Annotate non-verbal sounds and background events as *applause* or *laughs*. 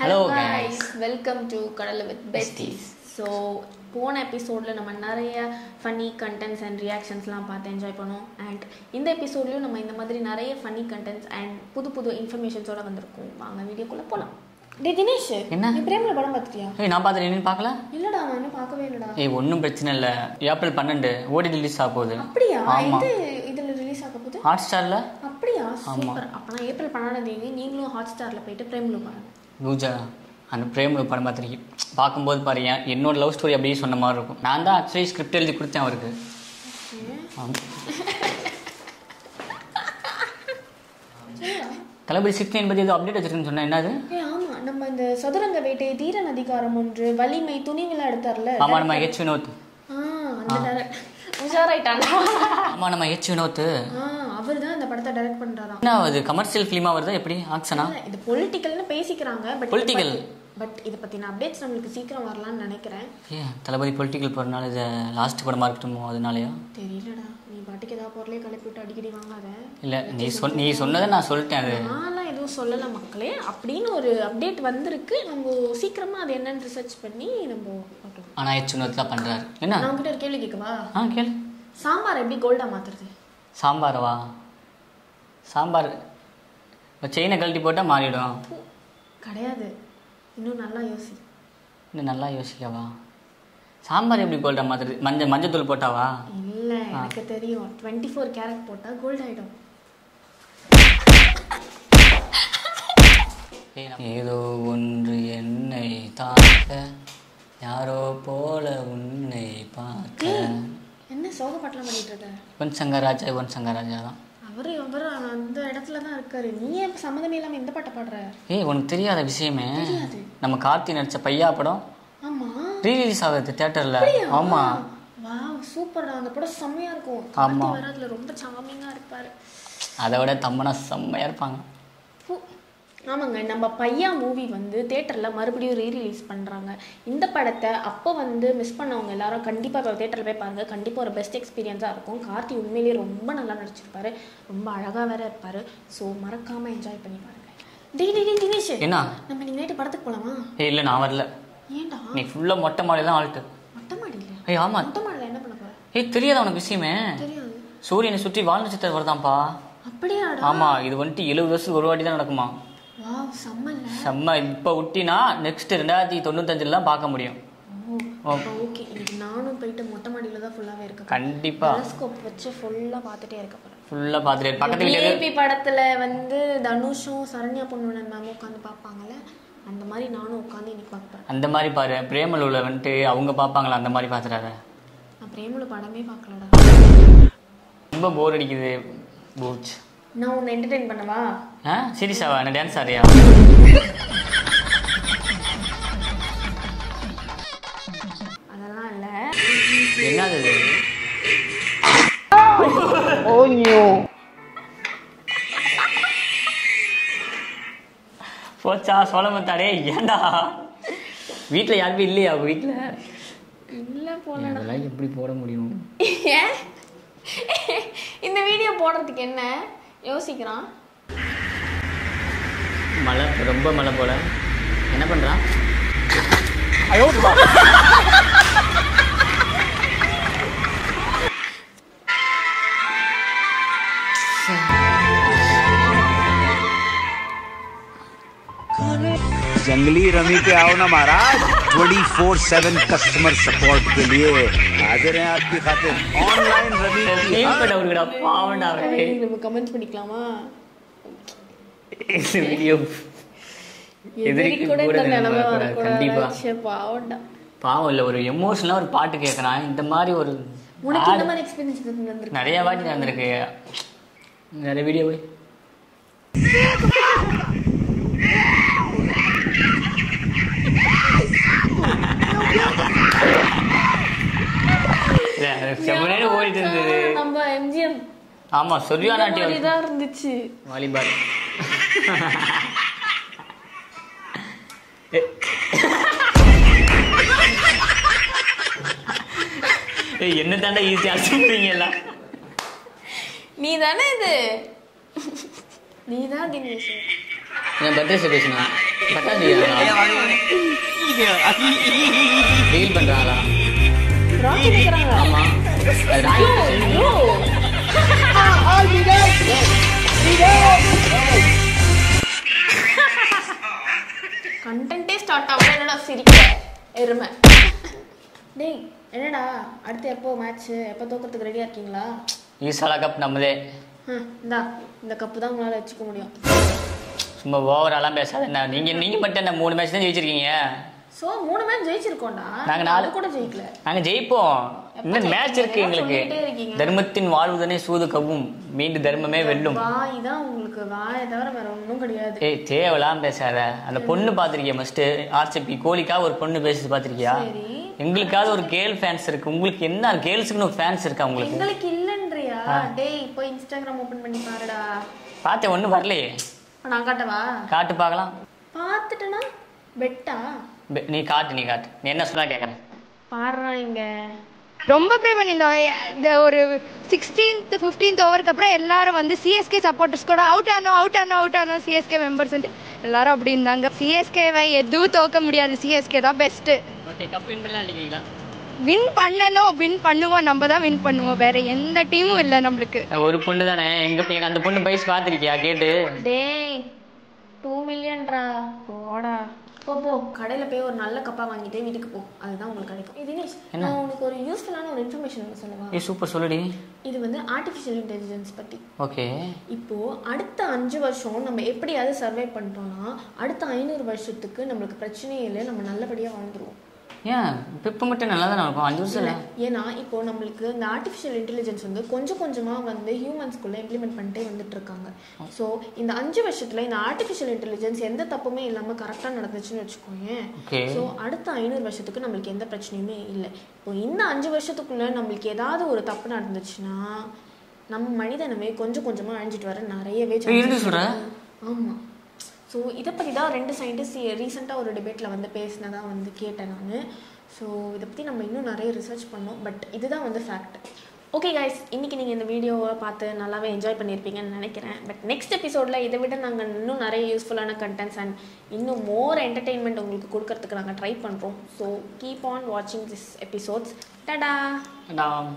Hello guys welcome to Kadalai with besties so போன எபிசோடில் நம்ம நிறைய ஃபன்னி கண்டென்ட்ஸ் அண்ட் ரியாக்ஷன்ஸ்லாம் பார்த்து என்ஜாய் பண்ணோம். அண்ட் இந்த எபிசோட்லையும் நம்ம இந்த மாதிரி நிறைய ஃபன்னி கண்டென்ட்ஸ் அண்ட் புது புது இன்ஃபர்மேஷன்ஸோட வந்திருக்கோம். வாங்க வீடியோக்குள்ளே போகலாம் டே தினேஷ் என்ன? நீ பிரேமில் படம் பார்த்துட்டியா? ஏய் நான் பார்த்துட்டு என்னன்னு பார்க்கல? இல்லடா நான் இன்னும் பார்க்கவே இல்லடா. ஏய் ஒன்றும் பிரச்சனை இல்லை. ஏப்ரல் பன்னெண்டு ஓடி ரிலீஸ் ஆக போகுது. அப்படியா. இது இதில் ரிலீஸ் ஆக போகுது? ஹாட் ஸ்டாரில் அப்படியா சூப்பர் அப்போனா ஏப்ரல் பன்னெண்டாம் தேதி நீங்களும் ஹாட் ஸ்டாரில் போயிட்டு பிரேமில் பாருங்க பூஜா அந்த பிரேமலு படம் பார்த்துருக்கேன் பார்க்கும்போது பாரு என் என்னோட லவ் ஸ்டோரி அப்படியே சொன்ன மாதிரி இருக்கும். நான் தான் ஆக்சுவலி ஸ்கிரிப்ட் எழுதி கொடுத்தேன் அவருக்கு. தளபதி சிக்ஸ்டி எண்பது ஏதோ அப்டேட் வச்சிருக்குன்னு சொன்னேன் என்னது நம்ம இந்த சதுரங்க வேட்டை தீரன் அதிகாரம் ஒன்று வலிமை துணிவில எடுத்தார்ல ஆமா நம்ம ஹெச் வினோத். ஆ அந்த டைரக்ட் உஷாராயிட்டாங்க ஆமா நம்ம ஹெச் வினோத். அவர் தான் இந்த படத்தை டைரக்ட் பண்றாராம் என்ன அது கமர்ஷியல் ஃபிலிமா வருதா எப்படி? ஆக்ஷனா இது பொலிட்டிக்கல்னு பேசிக்கிறாங்க பட் Political? பட் இதை பத்தின அப்டேட்ஸ் நம்மளுக்கு சீக்கிரம் வரலாம்னு நினைக்கிறேன். தளபதி பொலிட்டிக்கல் போகிறனால இதை லாஸ்ட் படமாக இருக்கட்டுமோ அதனாலயா? தெரியலடா. நீ பாட்டுக்கு ஏதாவது பொருளே கிளப்பி விட்டு அடிக்கடி வாங்காத. இல்லை நீ சொன் நீ சொன்னதை நான் சொல்லிட்டேன் அது. நான்லாம் எதுவும் சொல்லல மக்களே. அப்படின்னு ஒரு அப்டேட் வந்திருக்கு. நம்ம சீக்கிரமா அது என்னன்னு ரிசர்ச் பண்ணி நம்ம ஆனால் தான் பண்ணுறாரு என்ன? நான் உங்ககிட்ட ஒரு கேள்வி கேட்கவா? ஆ கேளு. சாம்பார் எப்படி கோல்டா மாத்துறது? சாம்பாரவா? சாம்பார். இப்போ செயினை கழட்டி போட்டால் மாறிடும். கிடையாது. இன்னும் நல்லா யோசி. இன்னும் நல்லா யோசிக்கவா? சாம்பார் எப்படி கோல்டா மாத்துறது மஞ்சள் மஞ்சத்தூள் போட்டாவா? இல்ல எனக்கு தெரியும். டுவெண்ட்டி ஃபோர் கேரட் போட்டா கோல்ட் ஆயிடும். ஏதோ ஒன்று என்னை தாக்க யாரோ போல உன்னை பார்க்க. என்ன சோக பாட்டெல்லாம் பண்ணிட்டு இருக்க? யுவன் சங்கர் ராஜா யுவன் சங்கர் ராஜா தான் அவரு அவர் அந்த இடத்துல தான் இருக்காரு. நீ ஏன் சம்மந்தமே இல்லாம இந்த பாட்டை பாடுற? ஏய் உனக்கு தெரியாத விஷயமே. நம்ம கார்த்தி நடிச்ச பையா படம். ஆமா. ரீலீஸ் ஆகுது தேட்டர்ல ஆமா. வா சூப்பர்டா அந்த படம் செம்மையா இருக்கும். ஆமா. அதுல ரொம்ப சாமிங்கா இருப்பாரு. அதை விட தம்மனா செம்மையா இருப்பாங்க. ஆமாங்க நம்ம பையா மூவி வந்து தேட்டரில் மறுபடியும் ரீ ரிலீஸ் பண்ணுறாங்க இந்த படத்தை அப்போ வந்து மிஸ் பண்ணவங்க எல்லாரும் கண்டிப்பாக தேட்டரில் போய் பாருங்க. கண்டிப்பாக ஒரு பெஸ்ட் எக்ஸ்பீரியன்ஸாக இருக்கும். கார்த்தி உண்மையிலேயே ரொம்ப நல்லா நடிச்சிருப்பாரு. ரொம்ப அழகாக வேற இருப்பாரு. ஸோ மறக்காமல் என்ஜாய் பண்ணி பாருங்க. டேய் டேய் டேய் தினேஷ். என்ன? நம்ம இன்னைக்கு நைட்டு படத்துக்கு போகலாமா இல்லை நான் வரல. ஏன்டா? நீ ஃபுல்லா மொட்டை மாடி தான் ஆல்ட்டு மொட்டை மாடியில் ஏய் ஆமா. மொட்டை மாடியில் என்ன பண்ண போற? ஏய் தெரியாதா உனக்கு விஷயமே? தெரியாது. சூரியனை சுற்றி வால் நட்சத்திரம் வருதாம்ப்பா அப்படியாடா. ஆமா இது வந்துட்டு எழுபது வருஷத்துக்கு ஒரு வாட்டி தான் நடக்குமா? செம்ம இப்போ விட்டினா நெக்ஸ்ட் ரெண்டாயிரத்தி தொண்ணூத்தஞ்சுல தான் பார்க்க முடியும். ஓகே இன்னைக்கு நானும் போயிட்டு மொட்டை மாடியில் தான் ஃபுல்லாகவே இருக்க கண்டிப்பா. டெலஸ்கோப் வச்சு ஃபுல்லாக பார்த்துட்டே இருக்க போகிறேன் ஃபுல்லா பார்த்துட்டு பக்கத்து படத்துல வந்து தனுஷும் சரண்யா பொண்ணுடன் மேம் உட்காந்து பார்ப்பாங்கல்ல? அந்த மாதிரி நானும் உட்காந்து இன்னைக்கு பார்ப்பேன். அந்த மாதிரி பாரு பிரேமலூர்ல வந்துட்டு அவங்க பார்ப்பாங்களா? அந்த மாதிரி பார்த்துடாத. நான் பிரேமலு படமே பார்க்கலடா. ரொம்ப போர் அடிக்குது பூச் நான் உன்னை என்டர்டெயின் பண்ணவா? ஆ சீரியஸாவா என்ன டான்ஸ் ஆறியா அதெல்லாம் இல்ல. என்னது இது? போச்சா சொல்ல மாட்டாடே ஏன்டா வீட்ல யாருமே இல்லையா உங்க வீட்ல? இல்ல போல அதெல்லாம் எப்படி போட முடியும்? இந்த வீடியோ போடுறதுக்கு என்ன? யோசிக்கிறான். மழை ரொம்ப மழை போல. என்ன பண்றான்? जंगली रमी पे आओ ना महाराज twenty four seven customer support के लिए हाजिर हैं आपकी खातिर ऑनलाइन रमी की நீ பண்ண விடுங்கடா பாவண்டா அவன். நம்ம கமெண்ட் பண்ணிக்கலாமா இந்த வீடியோ எதிரி எதிரிக்கு கூட கூட இந்த நிலைமை நிலைமை கண்டிப்பா வரக்கூடாது சே, பாவம்டா பாவம் இல்லை ஒரு எமோஷனலாக ஒரு பாட்டு கேட்குறான் இந்த மாதிரி ஒரு உனக்கு இந்த மாதிரி எக்ஸ்பீரியன்ஸ் இருந்திருக்கு நிறைய வாட்டி நடந்திருக்கு நிறைய வீடியோ போய் செம்ம நேரம் ஓடிட்டு இருந்தது. நம்ம எம்ஜிஎம் ஆமா சொரியா நாட்டியம் தான் இருந்துச்சு. வாலிபால். *laughs* என்ன தாண்டா ஈஸியாக அடிச்சுப்பீங்க எல்லாம் நீ தானே இது? நீ தான் தினேஷ். என் பர்த்டே செலிப்ரேஷனா ரீல் பண்றாங்களா ஆமா கண்டென்ட்டே ஸ்டார்ட் ஆகல என்னடா சிரிக்க எருமை டேய் என்னடா அடுத்து எப்போ மேட்ச்சு எப்போ தோக்கிறதுக்கு ரெடியாக இருக்கீங்களா ஈசாலா கப் நம்மதே ஹம், இந்தா இந்த கப்பு தான் உங்களால் வச்சுக்க முடியும் சும்மா ஓவராலாம் பேசாத என்ன நீங்க நீங்க மட்டும் என்ன மூணு மேட்ச் தான் ஜெயிச்சிருக்கீங்க? ஸோ மூணு மேட்ச் ஜெயிச்சிருக்கோம்டா. நாங்க நாலு- கூட ஜெயிக்கல. நாங்க ஜெயிப்போம். இன்னும் மேட்ச்? இருக்கு எங்களுக்கு. தர்மத்தின் வாழ்வுதனே சூது கவும் மீண்டும் தர்மமே வெல்லும். வாய் தான் உங்களுக்கு வாயை தவிர வேற ஒன்றும் கிடையாது. ஏய் தேவலாம் பேசாத. அந்த பொண்ணு பாத்திருக்கியா ஃபர்ஸ்ட் ஆர்சிபி கோலிக்காக ஒரு பொண்ணு பேசுறது பாத்திருக்கியா எங்களுக்காவது ஒரு கேர்ள் ஃபேன்ஸ் இருக்கு. உங்களுக்கு என்ன கேர்ள்ஸுக்குன்னு ஒரு ஃபேன்ஸ் இருக்கா உங்களுக்கு? எங்களுக்கு இல்லைன்றியா? டேய் போய் இன்ஸ்டாகிராம் ஓபன் பண்ணி பாருடா. பார்த்தேன் ஒன்றும் வரலையே. இப்ப நான் காட்டவா? காட்டு பார்க்கலாம் பார்த்துட்டேனா? பெட்டா பெ- நீ காட்டு நீ காட்டு. நீ என்ன சொன்னா கேட்கறேன் பாடுறா இங்க. ரொம்ப ப்ரே பண்ணியிருந்தோம் இந்த ஒரு சிக்ஸ்டீன்த் ஃபிஃப்டீன்த் ஓவருக்கு அப்புறம் எல்லாரும் வந்து சிஎஸ்கே சப்போர்ட்டர்ஸ் கூட அவுட் ஆனோம் அவுட் ஆனோம் அவுட் ஆனோம் சிஎஸ்கே மெம்பர்ஸ் எல்லாரும் அப்படி இருந்தாங்க. சிஎஸ்கேவை எதுவும் தோக்க முடியாது. சிஎஸ்கே தான் பெஸ்ட்டு ஓகே கப் வின் பண்ணலாம் நினைக்கிறீங்களா? வின் பண்ணணும் வின் பண்ணுவோம் நம்ம தான் வின் பண்ணுவோம். வேற எந்த டீமும் இல்லை நம்மளுக்கு. ஒரு பொண்ணு தானே? எங்க அந்த பொண்ணு பைஸ் பார்த்திருக்கியா? கேட்டு. டேய் டூ மில்லியன்டா போடா. போ போ. கடையில் போய் ஒரு நல்ல கப்பா வாங்கிட்டு வீட்டுக்கு போ. அதுதான் உங்களுக்கு கிடைக்கும் இது தினேஷ்? நான் உனக்கு ஒரு யூஸ்ஃபுல்லான ஒரு இன்ஃபர்மேஷன் சொல்லவா? ஏ சூப்பர் சொல்லுடி. இது வந்து ஆர்டிஃபிஷியல் இன்டெலிஜென்ஸ் பற்றி ஓகே. இப்போ அடுத்த அஞ்சு வருஷம் நம்ம எப்படியாவது சர்வை பண்ணிட்டோம்னா அடுத்த ஐநூறு வருஷத்துக்கு நம்மளுக்கு பிரச்சனையே இல்லை. நம்ம நல்லபடியாக வாழ்ந்துருவோம் ஏன்? இப்போ மட்டும் நல்லா தானே இருக்கும்? அஞ்சு வருஷம் இல்லை ஏன்னா இப்போ நம்மளுக்கு இந்த ஆர்டிஃபிஷியல் இன்டெலிஜென்ஸ் வந்து கொஞ்சம் கொஞ்சமாக வந்து ஹியூமன்ஸ்குள்ளே இம்ப்ளிமெண்ட் பண்ணிட்டே வந்துட்டு இருக்காங்க. ஸோ இந்த அஞ்சு வருஷத்தில் இந்த ஆர்டிஃபிஷியல் இன்டெலிஜென்ஸ் எந்த தப்புமே இல்லாமல் கரெக்டாக நடந்துச்சுன்னு வச்சுக்கோங்க ஸோ அடுத்த ஐநூறு வருஷத்துக்கு நம்மளுக்கு எந்த பிரச்சனையுமே இல்லை. இப்போ இந்த அஞ்சு வருஷத்துக்குள்ளே நம்மளுக்கு ஏதாவது ஒரு தப்பு நடந்துச்சுன்னா நம்ம மனிதனமே கொஞ்சம் கொஞ்சமாக அழிஞ்சிட்டு வர நிறையவே? ஆமாம் ஸோ இதை பற்றி தான் ரெண்டு சயின்டிஸ்ட் ரீசெண்டாக ஒரு டிபேட்டில் வந்து பேசினதாக வந்து கேட்டேன் நான். ஸோ இதை பற்றி நம்ம இன்னும் நிறைய ரிசர்ச் பண்ணோம். பட் இதுதான் வந்து ஃபேக்ட் ஓகே கைஸ் இன்றைக்கி நீங்கள் இந்த வீடியோவை பார்த்து நல்லாவே என்ஜாய் பண்ணியிருப்பீங்கன்னு நினைக்கிறேன். பட் நெக்ஸ்ட் எபிசோடில் இதை விட நாங்கள் இன்னும் நிறைய யூஸ்ஃபுல்லான கண்டென்ட்ஸ் அண்ட் இன்னும் மோர் என்டர்டெயின்மெண்ட் உங்களுக்கு கொடுக்கறதுக்கு நாங்கள் ட்ரை பண்ணுறோம் ஸோ கீப் ஆன் வாட்சிங் திஸ் எபிசோட்ஸ் டடா நான்